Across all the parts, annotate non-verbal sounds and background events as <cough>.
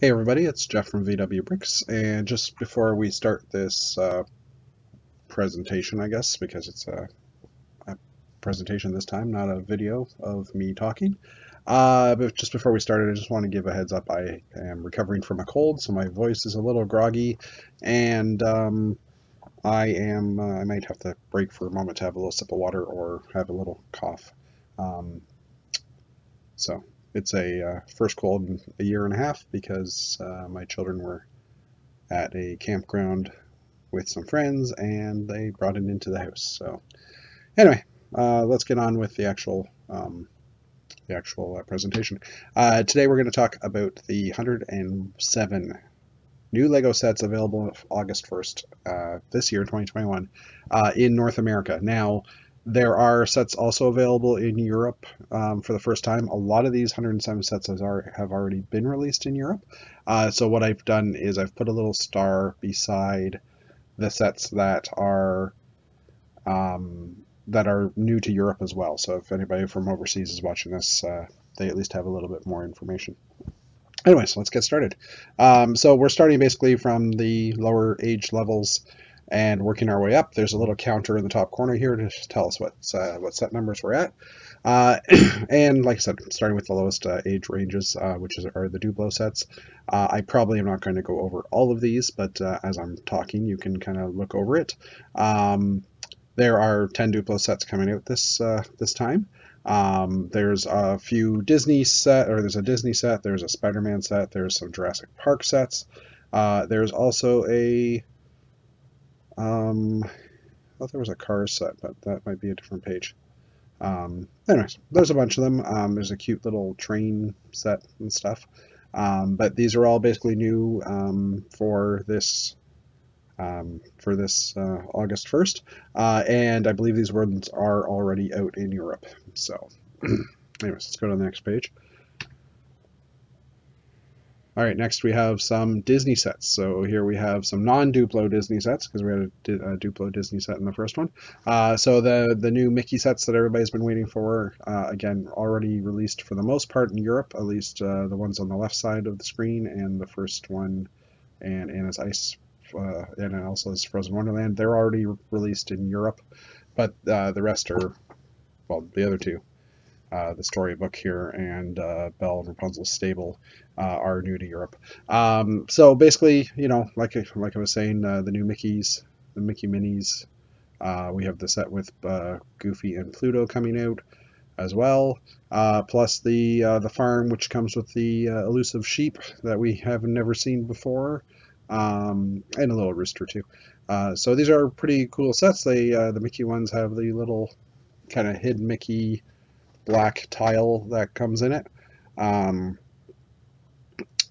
Hey everybody, it's Jeff from VW Bricks, and just before we start this uh, presentation, I guess, because it's a, a, presentation this time, not a video of me talking, uh, but just before we start, I just want to give a heads up. I am recovering from a cold, so my voice is a little groggy, and um, I am, uh, I might have to break for a moment to have a little sip of water or have a little cough. Um, so it's a uh, first cold in a year and a half because uh, my children were at a campground with some friends and they brought it into the house. So anyway, uh, let's get on with the actual um, the actual uh, presentation. Uh, today we're going to talk about the 107 new Lego sets available August 1st uh, this year, 2021, in North America. Now, there are sets also available in Europe um, for the first time. A lot of these 107 sets are, have already been released in Europe. Uh, so what I've done is I've put a little star beside the sets that are um, that are new to Europe as well. So if anybody from overseas is watching this, uh, they at least have a little bit more information. Anyway, so let's get started. Um, so we're starting basically from the lower age levels and working our way up. There's a little counter in the top corner here to tell us what uh, what set numbers we're at. Uh, <clears throat> and like I said, starting with the lowest uh, age ranges, uh, which is, are the Duplo sets. Uh, I probably am not going to go over all of these, but uh, as I'm talking, you can kind of look over it. Um, there are 10 Duplo sets coming out this this time. Um, there's a few Disney set, or there's a Disney set, there's a Spider-Man set, there's some Jurassic Park sets. there's also a um, I thought there was a car set, but that might be a different page. Um, anyways, there's a bunch of them. Um, there's a cute little train set and stuff. Um, but these are all basically new um, for this um, for this uh, August 1st. Uh, and I believe these ones are already out in Europe. So <clears throat> anyways, let's go to the next page. All right, next we have some Disney sets. So here we have some non-Duplo Disney sets because we had a, a, Duplo Disney set in the first one. Uh, so the the new Mickey sets that everybody's been waiting for, uh, again, already released for the most part in Europe, at least uh, the ones on the left side of the screen and the first one and Anna's Ice uh, and also is Frozen Wonderland. They're already released in Europe, but uh, the rest are, well, the other two uh, the storybook here and uh, Belle and Rapunzel's stable uh, are new to Europe. Um, so basically, you know, like like I was saying, uh, the new Mickey's, the Mickey Minis. Uh, we have the set with uh, Goofy and Pluto coming out as well, plus the the farm, which comes with the elusive sheep that we have never seen before, um, and a little rooster too. so these are pretty cool sets. They the Mickey ones have the little kind of hidden Mickey black tile that comes in it. Um,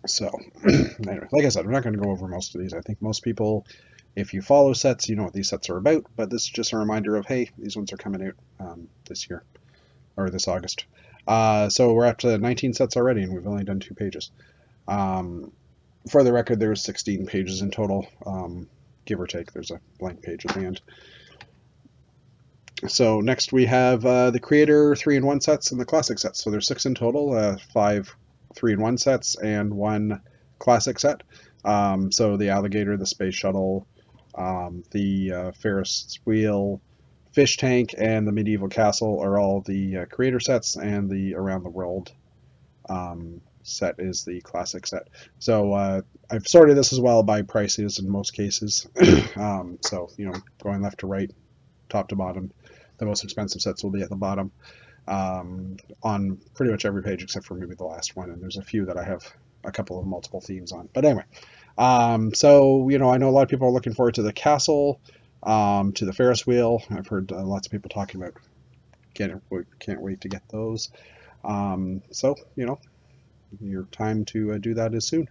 so, <clears throat> anyway, like I said, I'm not going to go over most of these. I think most people, if you follow sets, you know what these sets are about. But this is just a reminder of, hey, these ones are coming out um, this year, or this August. Uh, so we're up to 19 sets already, and we've only done two pages. Um, for the record, there's 16 pages in total, um, give or take. There's a blank page at the end. So next we have uh, the Creator 3-in-1 sets and the Classic sets. So there's six in total, uh, five 3-in-1 sets and one Classic set. Um, so the Alligator, the Space Shuttle, um, the uh, Ferris Wheel, Fish Tank, and the Medieval Castle are all the uh, Creator sets, and the Around the World um, set is the Classic set. So uh, I've sorted this as well by prices in most cases. <clears throat> Um, so, you know, going left to right, top to bottom. The most expensive sets will be at the bottom um, on pretty much every page except for maybe the last one. And there's a few that I have a couple of multiple themes on. But anyway, um, so, you know, I know a lot of people are looking forward to the castle, um, to the Ferris wheel. I've heard uh, lots of people talking about can't, can't wait to get those. Um, so, you know, your time to uh, do that is soon.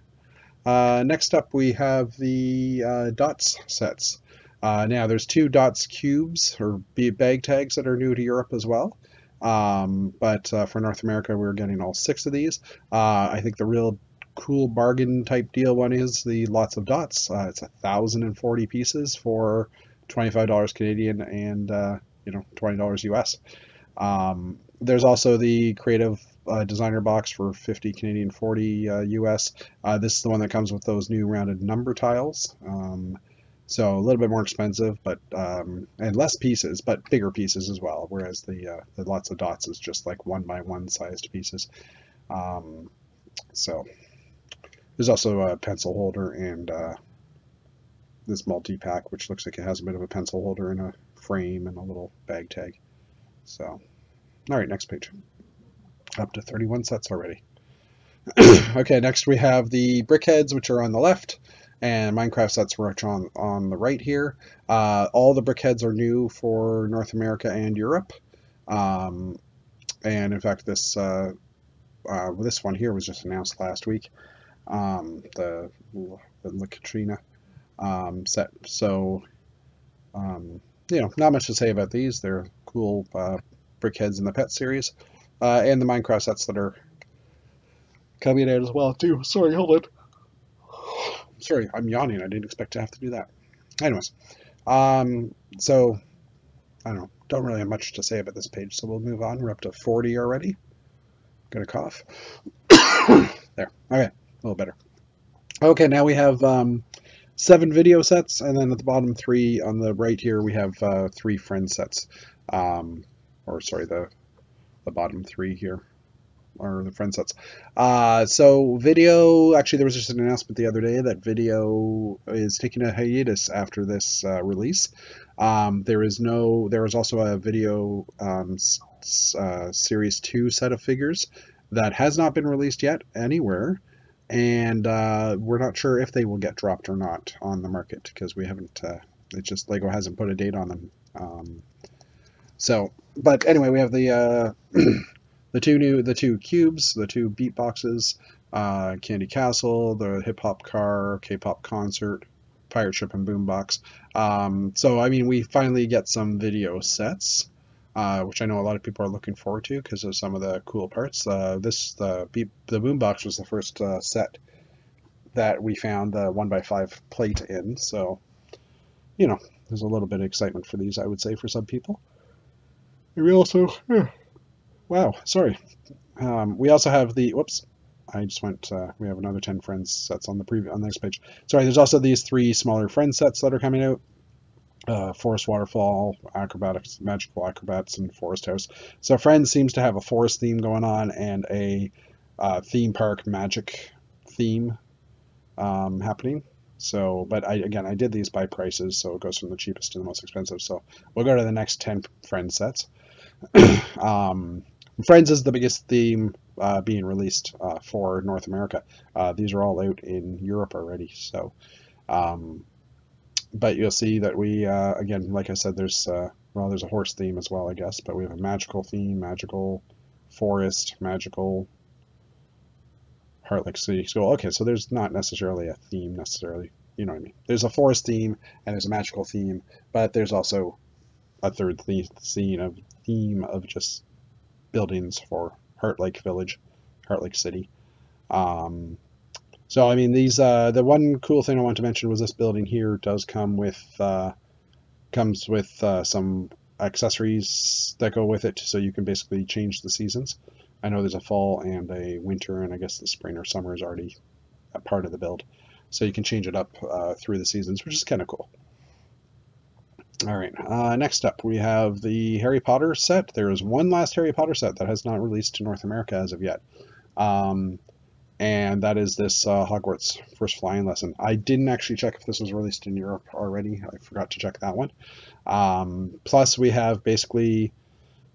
Uh, next up, we have the uh, dots sets. Uh, now, there's two dots cubes or bag tags that are new to Europe as well. Um, but uh, for North America, we're getting all six of these. Uh, I think the real cool bargain type deal one is the lots of dots. Uh, it's a thousand and forty pieces for twenty-five dollars Canadian and uh, you know twenty dollars US. Um, there's also the creative uh, designer box for 50 Canadian, 40 uh, US. Uh, this is the one that comes with those new rounded number tiles. Um, so a little bit more expensive, but um, and less pieces, but bigger pieces as well. Whereas the, uh, the lots of dots is just like one by one sized pieces. Um, so there's also a pencil holder and uh, this multi-pack, which looks like it has a bit of a pencil holder and a frame and a little bag tag. So, all right, next page. Up to 31 sets already. <clears throat> okay, next we have the BrickHeadz, which are on the left, and Minecraft sets, are on, on the right here. Uh, all the BrickHeadz are new for North America and Europe. Um, and in fact, this uh, uh, this one here was just announced last week. Um, the, the Katrina um, set. So, um, you know, not much to say about these. They're cool uh, BrickHeadz in the pet series, uh, and the Minecraft sets that are coming out as well too. Sorry, hold it. Sorry, I'm yawning. I didn't expect to have to do that. Anyways, um, so I don't know. Don't really have much to say about this page, so we'll move on. We're up to 40 already. Got a cough. <coughs> there. Okay, a little better. Okay, now we have um, seven VIDIYO sets, and then at the bottom three on the right here we have uh, three friend sets. Um, or sorry, the the bottom three here are the friend sets. Uh, so VIDIYO, actually there was just an announcement the other day that VIDIYO is taking a hiatus after this uh, release. Um, there is no, there is also a VIDIYO um, uh, series two set of figures that has not been released yet anywhere and uh, we're not sure if they will get dropped or not on the market because we haven't. Uh, it just Lego hasn't put a date on them. Um, so, but anyway, we have the uh, <clears throat> the two new the two cubes, the two beat boxes, uh, Candy Castle, the hip hop car, K-pop concert, pirate ship, and boombox. Um, so I mean, we finally get some VIDIYO sets uh, which I know a lot of people are looking forward to because of some of the cool parts. Uh, this the the boombox was the first uh, set that we found the one by five plate in, so you know there's a little bit of excitement for these, I would say, for some people. We also, wow, sorry. Um, we also have the whoops. I just went. Uh, we have another ten friends sets on the previous on the next page. Sorry, there's also these three smaller friend sets that are coming out uh, Forest Waterfall, Acrobatics, Magical Acrobats, and Forest House. So Friends seems to have a forest theme going on and a uh, theme park magic theme um, happening. So, but I again, I did these by prices, so it goes from the cheapest to the most expensive. So we'll go to the next 10 Friends sets. <clears throat> um, Friends is the biggest theme uh, being released uh, for North America. Uh, these are all out in Europe already, so um, but you'll see that we, uh, again, like I said, there's, uh, well, there's a horse theme as well, I guess, but we have a magical theme, magical forest, magical Heart Lake City School. Okay, so there's not necessarily a theme necessarily, you know what I mean. There's a forest theme and there's a magical theme, but there's also a third theme scene of theme of just buildings for Heart Lake Village, Heart Lake City. Um, so I mean, these uh, the one cool thing I want to mention was this building here does come with uh, comes with uh, some accessories that go with it, so you can basically change the seasons. I know there's a fall and a winter, and I guess the spring or summer is already a part of the build, so you can change it up uh, through the seasons, which is kind of cool. All right, uh, next up we have the Harry Potter set. There is one last Harry Potter set that has not released to North America as of yet. Um, and that is this uh, Hogwarts First Flying Lesson. I didn't actually check if this was released in Europe already. I forgot to check that one. Um, plus, we have basically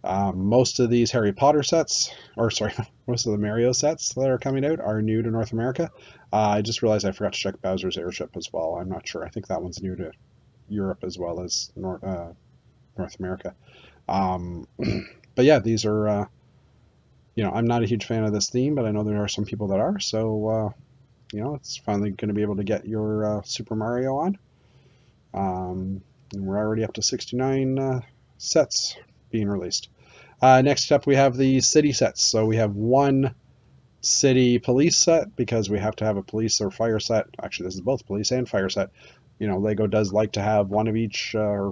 um, most of these Harry Potter sets, or sorry, <laughs> most of the Mario sets that are coming out are new to North America. Uh, I just realized I forgot to check Bowser's Airship as well. I'm not sure. I think that one's new to Europe as well as North, uh, North America. Um, <clears throat> but yeah, these are uh, you know, I'm not a huge fan of this theme, but I know there are some people that are. So, uh, you know, it's finally going to be able to get your uh, Super Mario on. Um, and we're already up to 69 uh, sets being released. Uh, next up, we have the city sets. So we have one city police set because we have to have a police or fire set. Actually, this is both police and fire set. You know, Lego does like to have one of each, uh,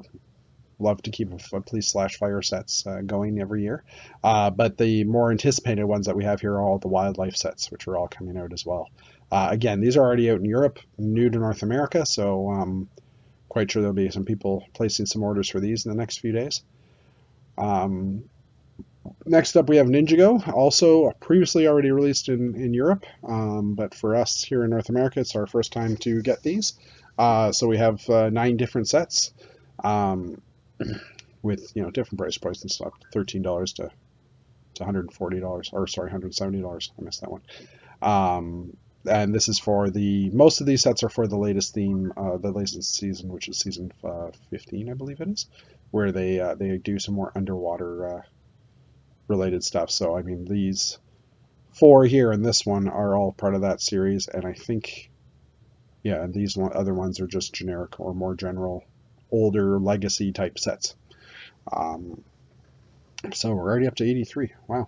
love to keep police slash fire sets uh, going every year. Uh, but the more anticipated ones that we have here are all the wildlife sets, which are all coming out as well. Again, these are already out in Europe, new to North America, so um, quite sure there'll be some people placing some orders for these in the next few days. Um, next up, we have Ninjago, also previously already released in, in Europe, um, but for us here in North America, it's our first time to get these. Uh, so we have uh, nine different sets um, with you know different price points and stuff, thirteen dollars to to hundred and forty dollars, or sorry, hundred seventy dollars. I missed that one. Um, and this is for the most of these sets are for the latest theme, uh, the latest season, which is season uh, 15, I believe it is, where they uh, they do some more underwater uh, related stuff. So I mean, these four here and this one are all part of that series, and I think, yeah, and these one, other ones are just generic or more general, older legacy type sets. Um, so we're already up to 83. Wow.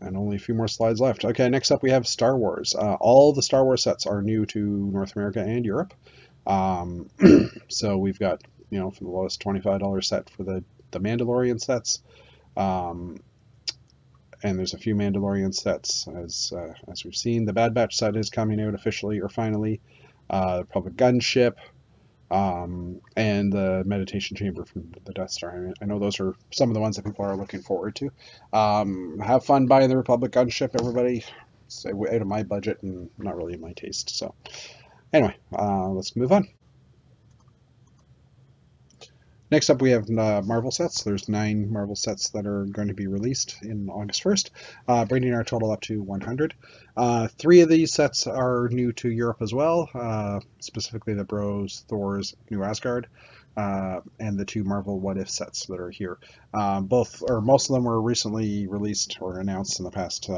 And only a few more slides left. Okay, next up we have Star Wars. Uh, all the Star Wars sets are new to North America and Europe. Um, <clears throat> so we've got, you know, from the lowest $25 set for the, the Mandalorian sets. Um, and there's a few Mandalorian sets, as uh, as we've seen. The Bad Batch set is coming out officially or finally. Uh, the Republic Gunship, um, and the meditation chamber from the Death Star. I, mean, I, know those are some of the ones that people are looking forward to. Um, have fun buying the Republic gunship, everybody. It's out of my budget and not really in my taste. So, anyway, uh, let's move on. Next up, we have uh, Marvel sets. There's nine Marvel sets that are going to be released in August 1st, uh, bringing our total up to 100. Uh, three of these sets are new to Europe as well, uh, specifically the Bros, Thor's, New Asgard, uh, and the two Marvel What If sets that are here. Uh, both, or most of them, were recently released or announced in the past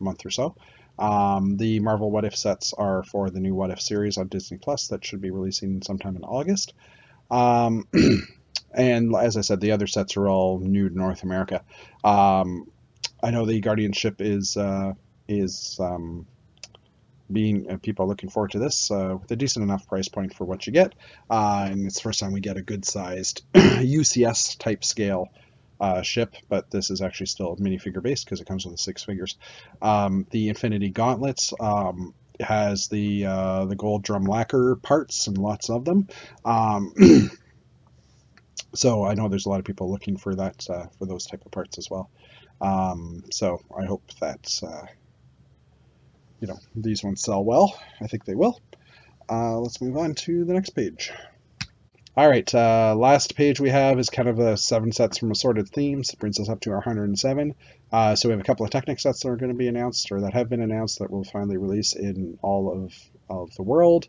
month or so. Um, the Marvel What If sets are for the new What If series on Disney Plus that should be releasing sometime in August. Um, <clears throat> And as I said, the other sets are all new to North America. Um, I know the Guardians' Ship is uh, is um, being uh, people are looking forward to this uh, with a decent enough price point for what you get, uh, and it's the first time we get a good sized <clears throat> UCS type scale uh, ship, but this is actually still minifigure based because it comes with the six figures. Um, the Infinity Gauntlets um, has the uh, the gold drum lacquer parts and lots of them. Um, <clears throat> so I know there's a lot of people looking for that uh, for those type of parts as well. Um, so I hope that uh, you know these ones sell well. I think they will. Uh, let's move on to the next page. All right, uh, last page we have is kind of a seven sets from assorted themes. It brings us up to our 107. Uh, so we have a couple of Technic sets that are going to be announced, or that have been announced, that will finally release in all of, of the world,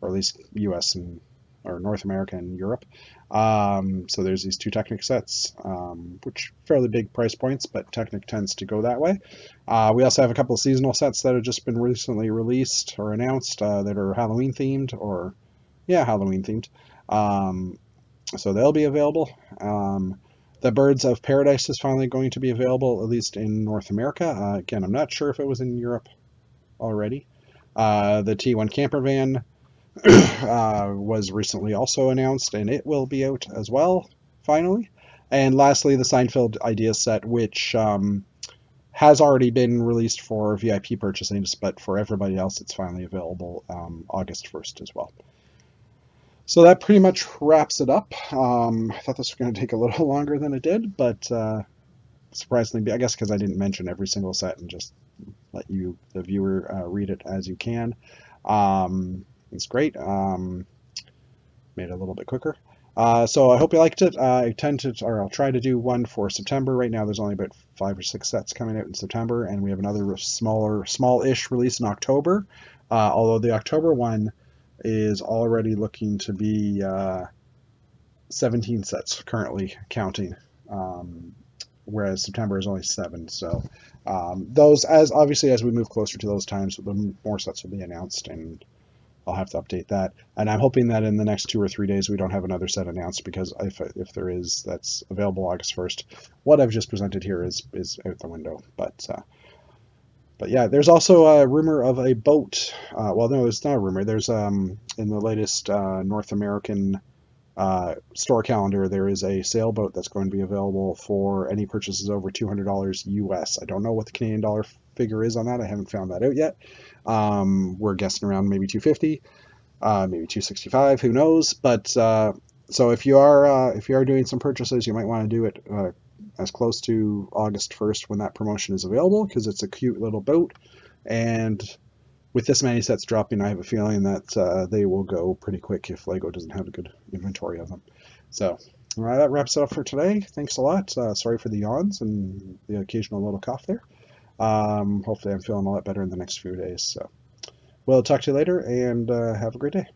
or at least U.S. and or North America and Europe. Um, so there's these two Technic sets, um, which fairly big price points, but Technic tends to go that way. Uh, we also have a couple of seasonal sets that have just been recently released or announced uh, that are Halloween themed, or yeah, Halloween themed. Um, so they'll be available. Um, the Birds of Paradise is finally going to be available, at least in North America. Uh, again, I'm not sure if it was in Europe already. Uh, the T1 camper van <clears throat> uh, was recently also announced, and it will be out as well, finally. And lastly, the Seinfeld Idea Set, which um, has already been released for VIP purchasing, but for everybody else, it's finally available um, August 1st as well. So that pretty much wraps it up. Um, I thought this was going to take a little <laughs> longer than it did, but uh, surprisingly, I guess because I didn't mention every single set and just let you, the viewer, uh, read it as you can. Um, it's great. Um, made it a little bit quicker. Uh, so I hope you liked it. Uh, I tend to, or I'll try to do one for September. Right now, there's only about five or six sets coming out in September, and we have another smaller, small-ish release in October. Uh, although the October one is already looking to be uh, 17 sets currently counting, um, whereas September is only seven. So um, those, as obviously as we move closer to those times, the more sets will be announced and I'll have to update that. And I'm hoping that in the next two or three days we don't have another set announced because if, if there is, that's available August 1st. What I've just presented here is, is out the window. But uh, but yeah, there's also a rumor of a boat. Uh, well, no, it's not a rumor. There's um, in the latest uh, North American uh, store calendar, there is a sailboat that's going to be available for any purchases over $200 US. I don't know what the Canadian dollar figure is on that. I haven't found that out yet. Um, we're guessing around maybe 250, uh, maybe 265. Who knows? But uh, so if you are uh, if you are doing some purchases, you might want to do it uh, as close to August 1st when that promotion is available because it's a cute little boat and with this many sets dropping, I have a feeling that uh, they will go pretty quick if LEGO doesn't have a good inventory of them. So all right, that wraps it up for today. Thanks a lot. Uh, sorry for the yawns and the occasional little cough there. Um, hopefully I'm feeling a lot better in the next few days. So we'll talk to you later and uh, have a great day.